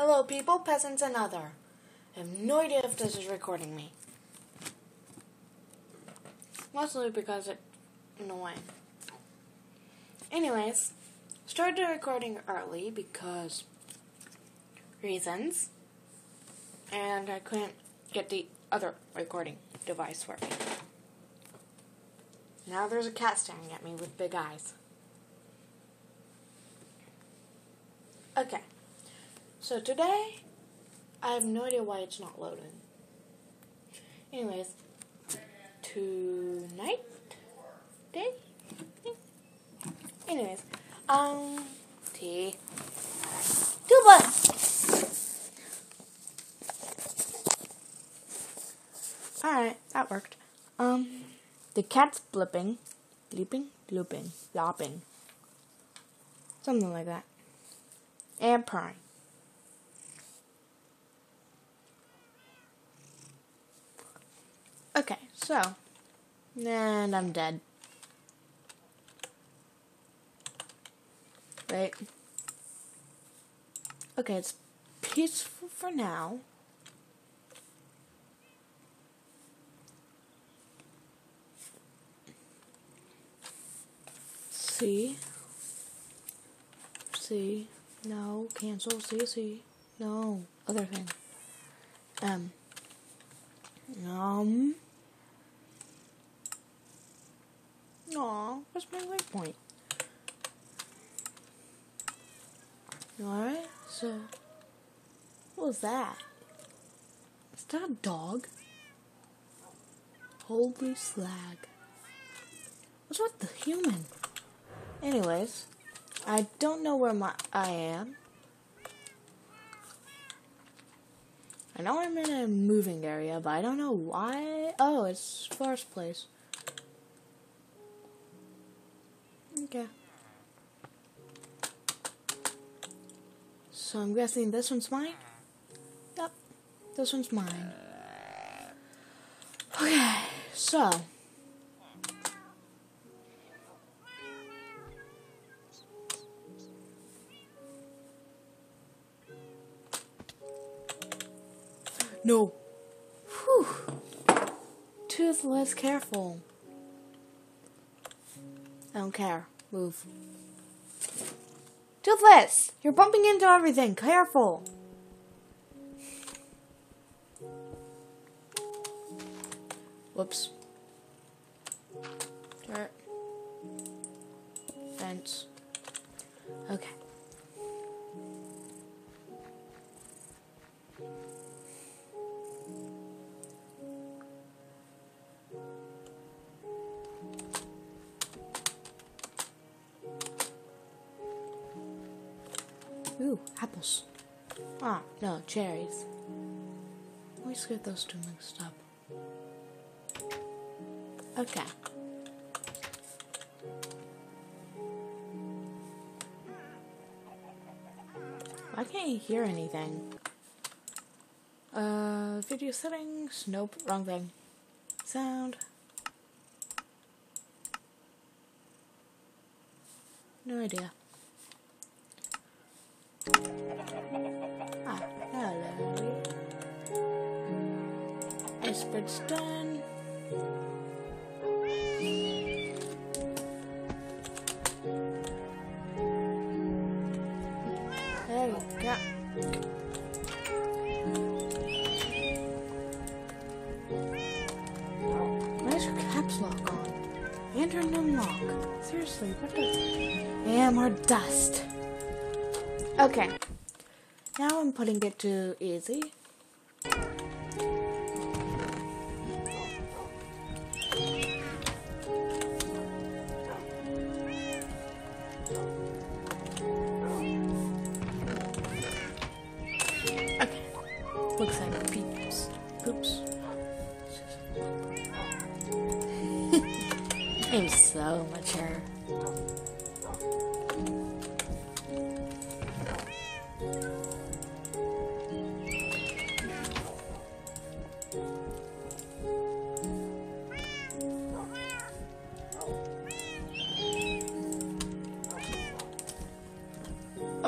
Hello, people, peasants, and other. I have no idea if this is recording me. Mostly because it's annoying. Anyways, started recording early because reasons, and I couldn't get the other recording device working. Now there's a cat staring at me with big eyes. Okay. So today, I have no idea why it's not loading. Anyways, tonight, day. Anyways, um, tea. Tuba. All right, that worked. Um, the cat's blipping, bleeping, blooping, lopping, something like that, and purring. Okay, so, and I'm dead. Wait. Okay, it's peaceful for now. C. C. No. Cancel. C. C. No. Other thing. M. Um. Aw, what's my waypoint? Alright, so. What was that? Is that a dog? Holy slag. What's with the human? Anyways, I don't know where my I am. I know I'm in a moving area, but I don't know why. Oh, it's first place. So I'm guessing this one's mine? Yep, this one's mine. Okay, so. No. Whew. Toothless, careful. I don't care. Move. Toothless! You're bumping into everything. Careful. Whoops. Dirt. Fence. Okay. Cherries. Always get those two mixed up. Okay. Why can't you hear anything? Uh, video settings? Nope, wrong thing. Sound. No idea. Iceberg's done. There you go. Where's your caps lock on? And unlock. Seriously, what the? Yeah, more dust. Okay. Now I'm putting it to easy.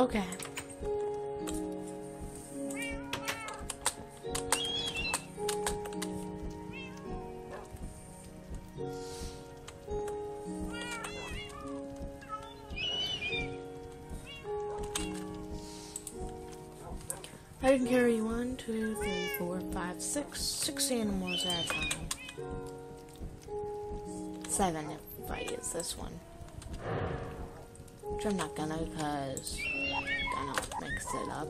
Okay. I can carry one, two, three, four, five, six, six animals at a time. Seven if I use this one. Which I'm not gonna because mix it up.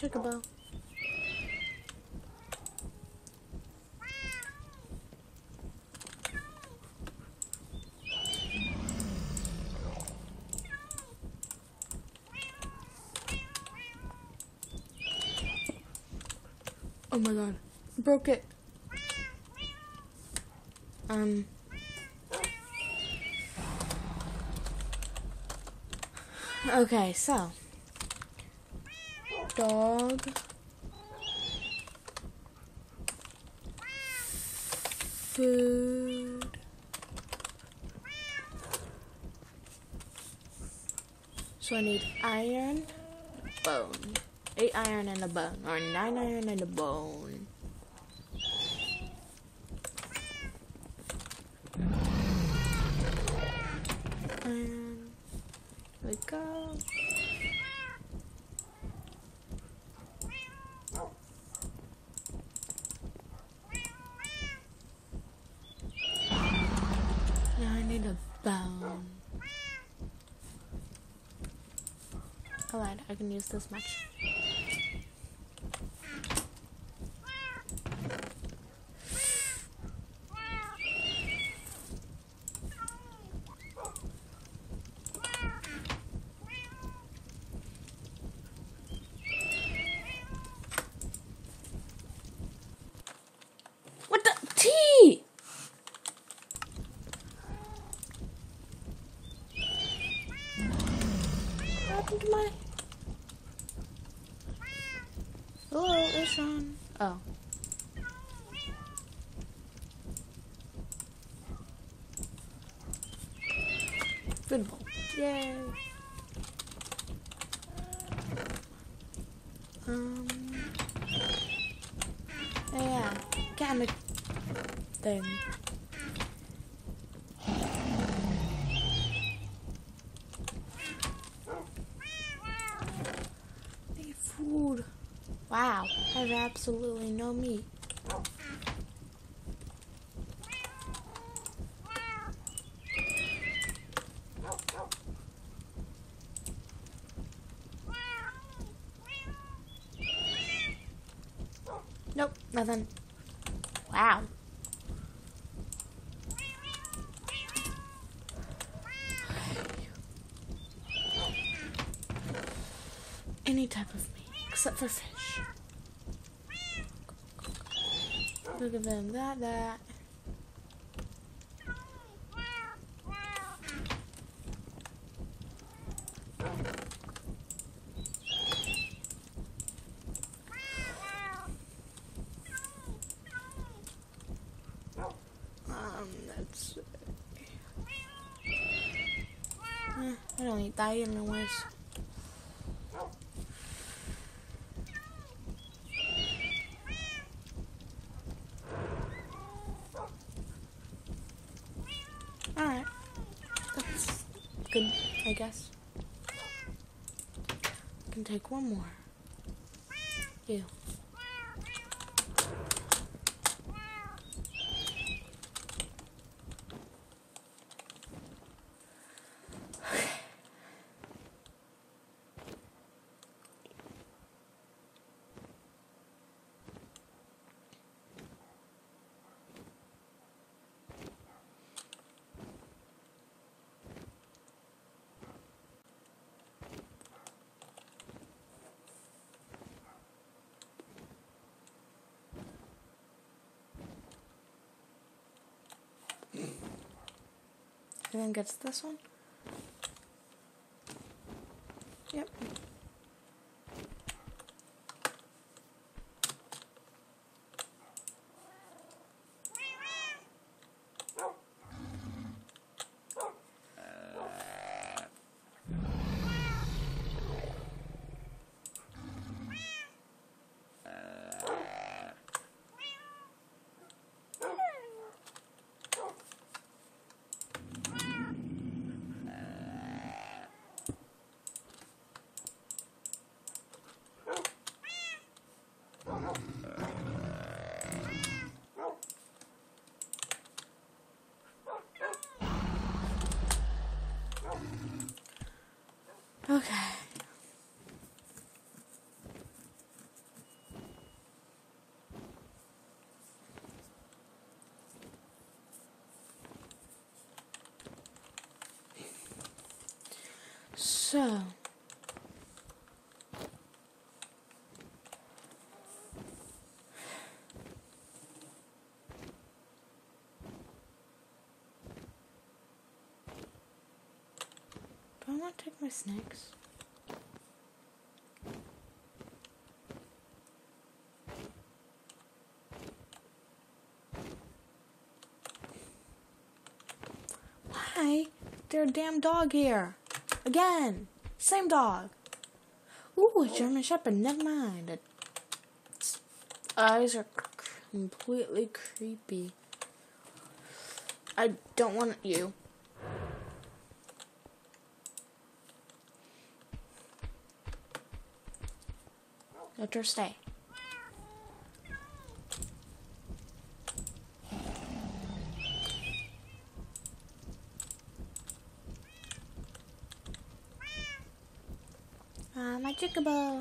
Hey, Chocobo. Oh my god. Broke it. Um. Okay, so. Dog. Food. So I need iron, bone. Eight iron and a bone, or nine iron and a bone. And we go. Now I need a bone. Alright, I can use this much. What the tea? What happened to my? Hello, Ishan. Oh. Good bowl. Yay. Um. Yeah, kind of thing. Need food. Wow, I have absolutely no meat. Nope, nothing. Wow. Any type of meat, except for fish. Look at them, that, that. Um, that's. Eh, I don't eat that anyways. Alright. That's good, I guess. Can take one more. You. Then gets this one. Okay. So. Do I want to take my snacks? Why? There's a damn dog here. Again. Same dog. Ooh, a German Shepherd. Never mind. Its eyes are completely creepy. I don't want you. Let stay. Ah, my chickaboo.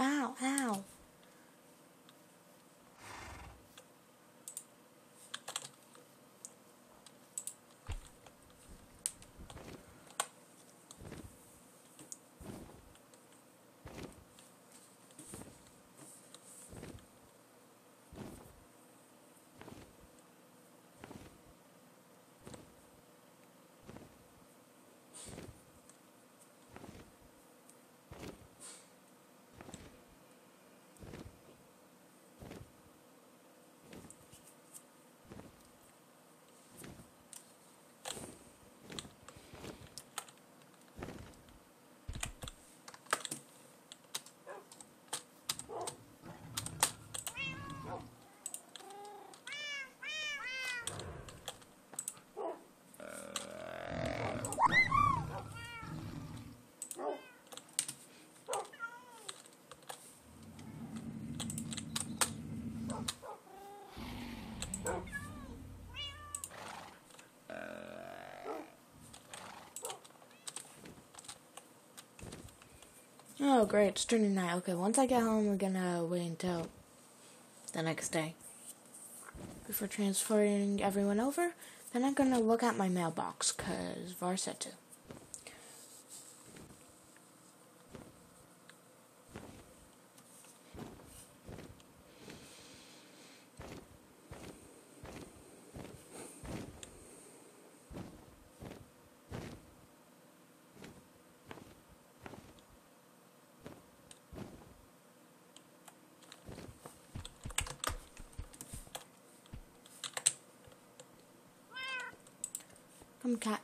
Ow, ow. Oh, great. It's turning night. Okay, once I get home, we're gonna wait until the next day before transferring everyone over. Then I'm gonna look at my mailbox, because Var said to. Cat.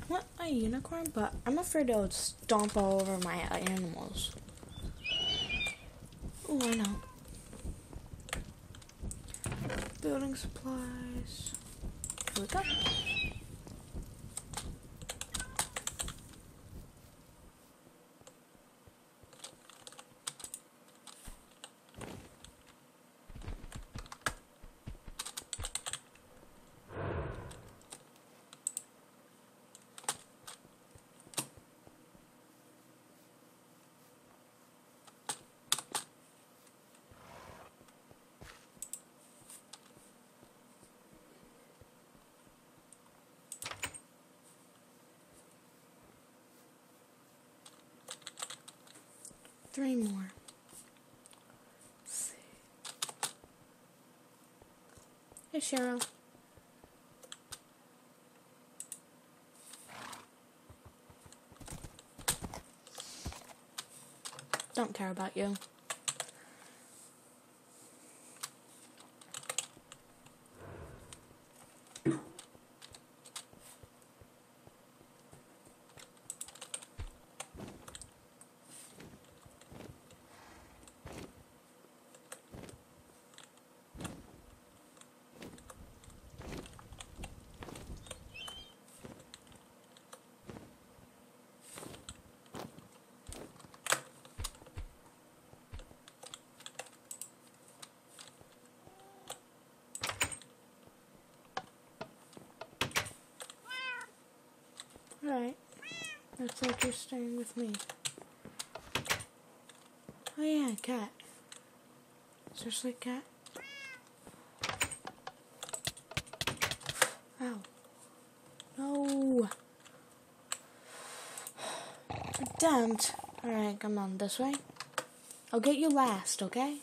I want a unicorn, but I'm afraid it'll stomp all over my animals. Oh, I know. Building supplies. Here three more. Let's see. Hey, Cheryl. Don't care about you. Alright. You're staying with me. Oh yeah, cat. Seriously, cat? Ow. No. Damned. Alright, come on, this way. I'll get you last, okay?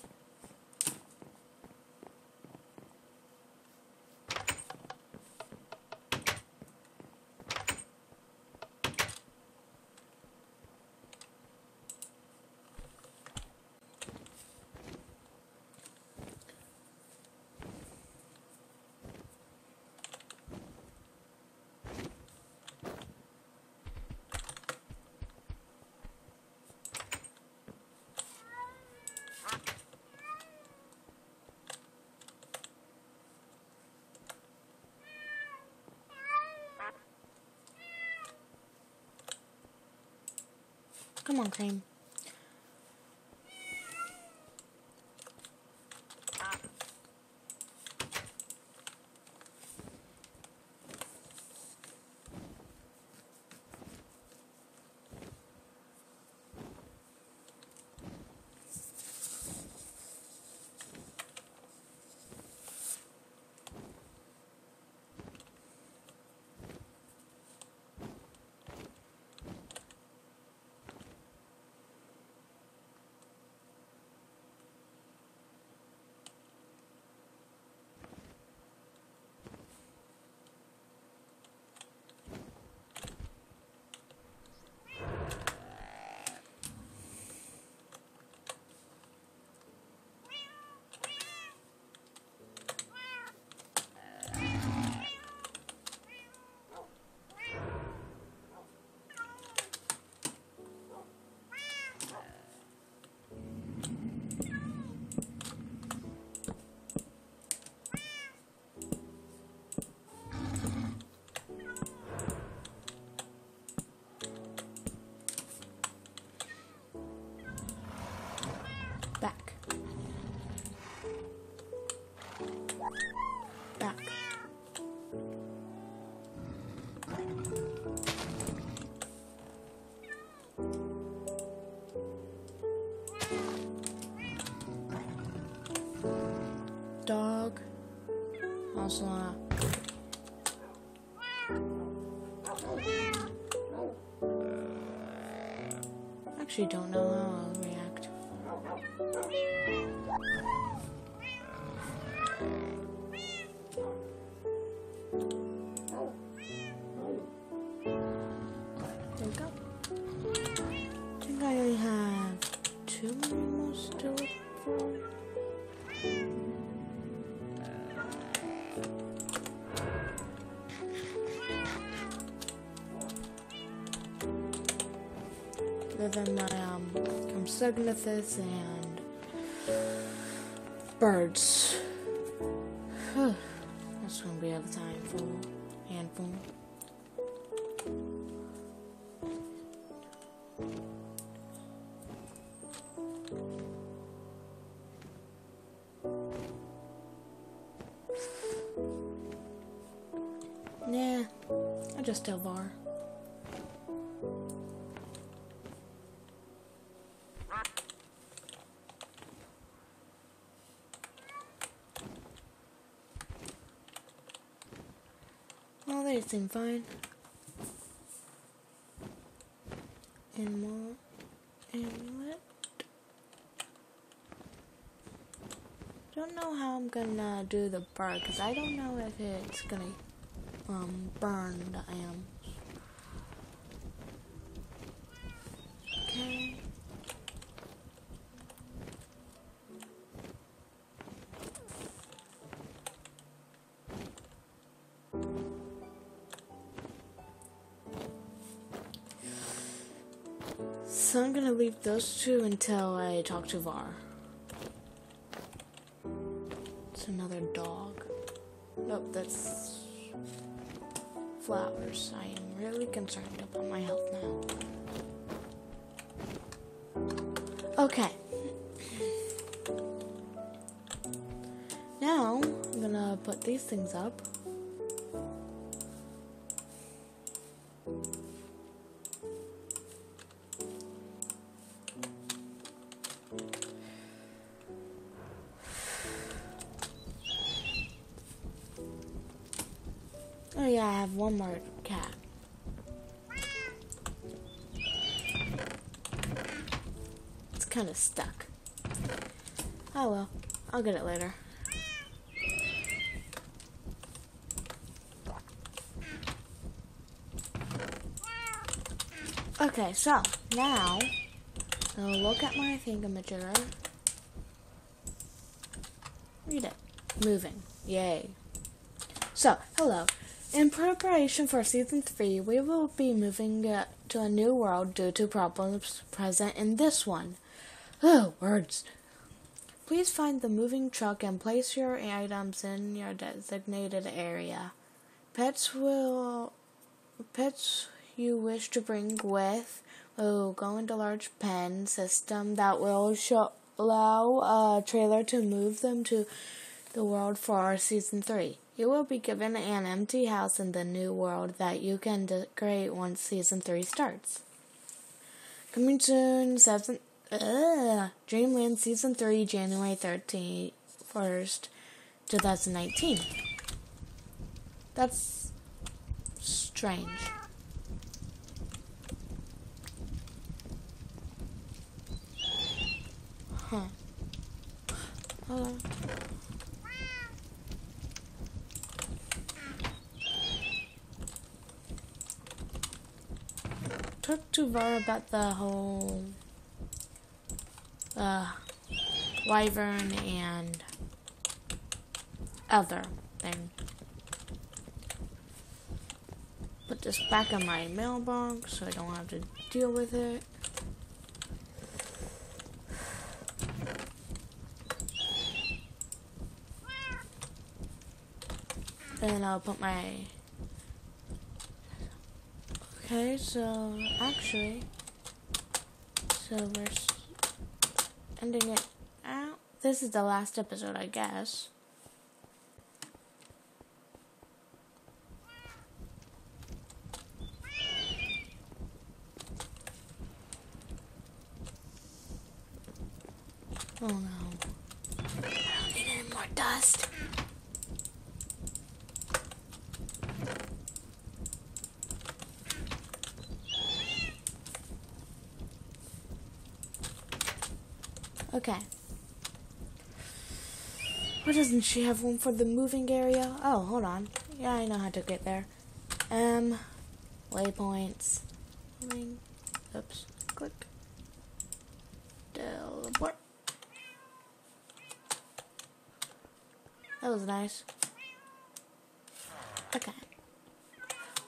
Come on, Cream. Also, uh, actually don't know how Than my um, Compsognathus and birds. That's gonna be all the time for handful. Nah, I just tell Var. Everything fine. And more amulet. Don't know how I'm gonna do the bird because I don't know if it's gonna um burn the am. So I'm gonna leave those two until I talk to Var. It's another dog. Nope, that's flowers. I am really concerned about my health now. Okay. Now, I'm gonna put these things up. Oh yeah, I have one more cat. It's kind of stuck. Oh well, I'll get it later. Okay, so now I'll look at my thingamajigger. Read it. Moving. Yay. So, hello. In preparation for season 3, we will be moving uh, to a new world due to problems present in this one. Oh, words. Please find the moving truck and place your items in your designated area. Pets will pets you wish to bring with will go into large pen system that will show, allow a trailer to move them to the world for season 3. You will be given an empty house in the new world that you can decorate once season 3 starts. Coming soon, seven, uh, Dreamland season 3, January 13th, 2019. That's strange. Huh. Talk to Var about the whole uh, wyvern and other thing. Put this back in my mailbox so I don't have to deal with it. Then I'll put my Okay, so actually, so we're ending it out. This is the last episode, I guess. Oh no. I don't need any more dust. Okay. Why doesn't she have one for the moving area? Oh, hold on. Yeah, I know how to get there. Um, waypoints. Oops. Click. Teleport. That was nice. Okay.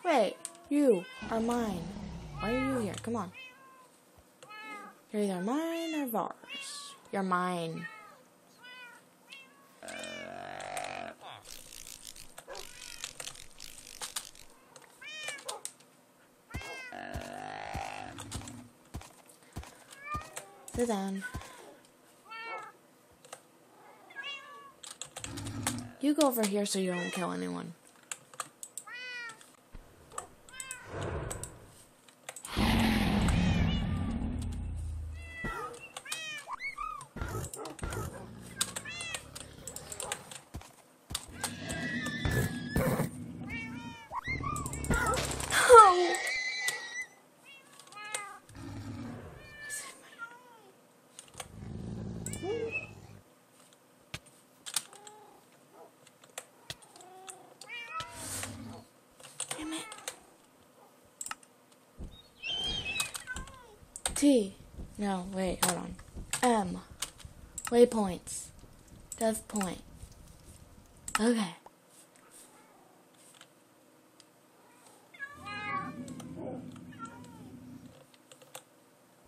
Wait, you are mine. Why are you here? Come on. You're either mine or Var's. You're mine. Sit down. You go over here so you don't kill anyone. Waypoints. Death point. Okay.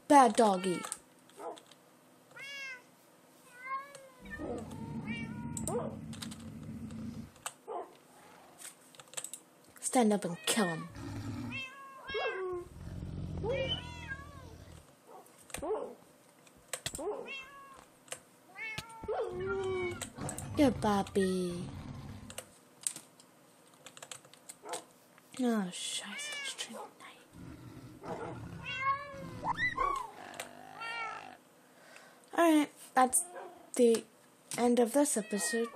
Bad doggy. Stand up and kill him. Good Bobby. Oh, scheiße, train night. Alright, that's the end of this episode.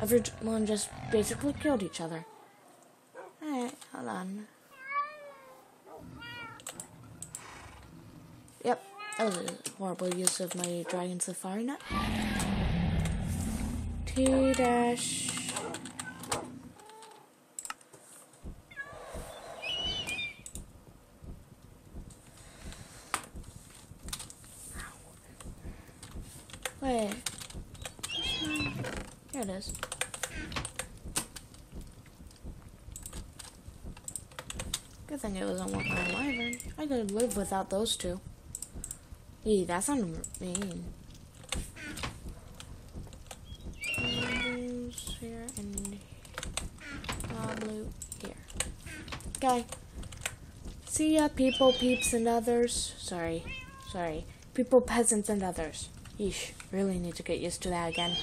Everyone just basically killed each other. Alright, hold on. Yep, that was a horrible use of my Dragon Safari net. T dash. Wait. Here it is. Good thing it wasn't one my wyvern. I could live without those two. Eee, that sounded mean. Blues here and uh, blue here. Okay. See ya, people, peeps, and others. Sorry, sorry. People, peasants, and others. Yeesh, really need to get used to that again.